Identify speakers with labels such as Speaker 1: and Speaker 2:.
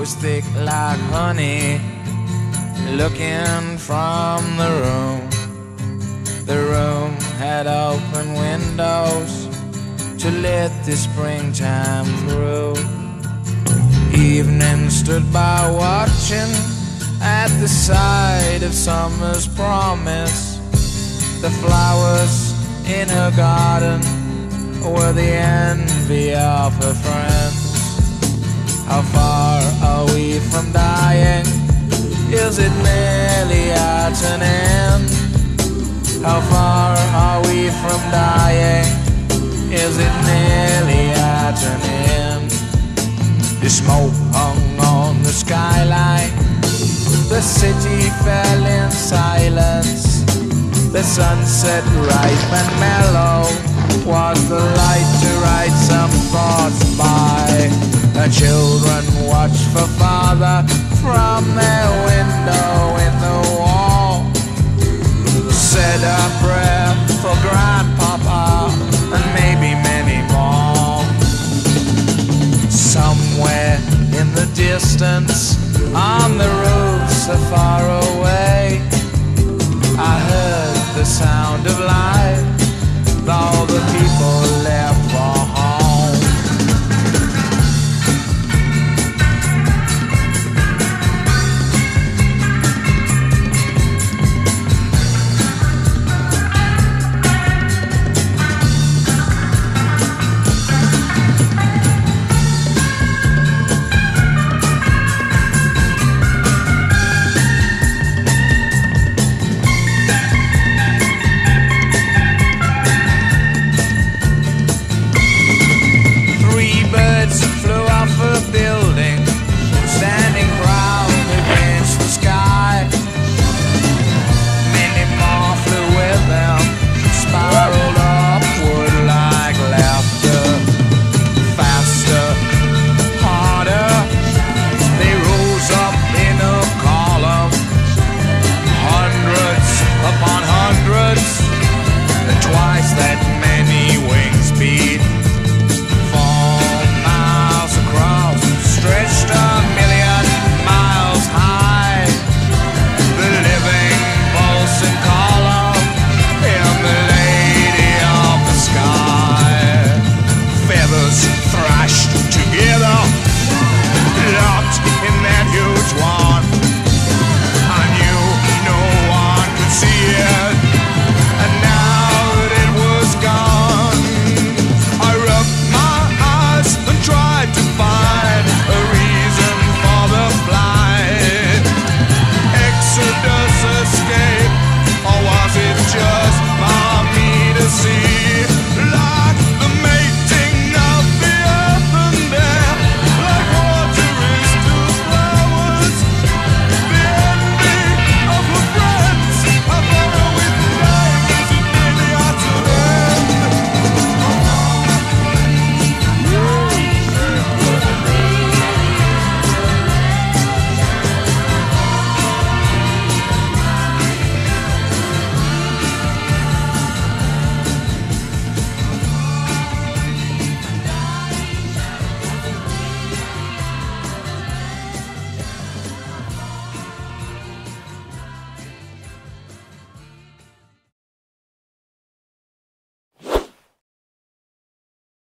Speaker 1: was thick like honey looking from the room. The room had open windows to let the springtime through. Evening stood by watching at the side of summer's promise. The flowers in her garden were the envy of her friends. How far are we from dying? Is it nearly at an end? How far are we from dying? Is it nearly at an end? The smoke hung on the skyline. The city fell in silence. The sunset ripe and mellow was the light to write from their window in the wall. Said a prayer for grandpapa and maybe many more. Somewhere in the distance, on the road so far away, I heard the sound of life. birds flew off of the